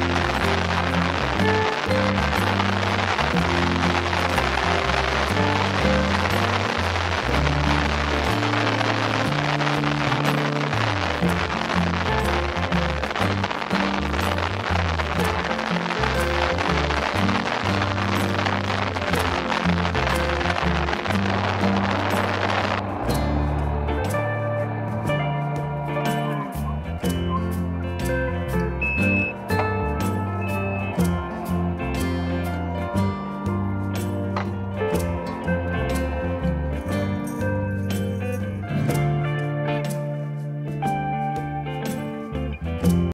Música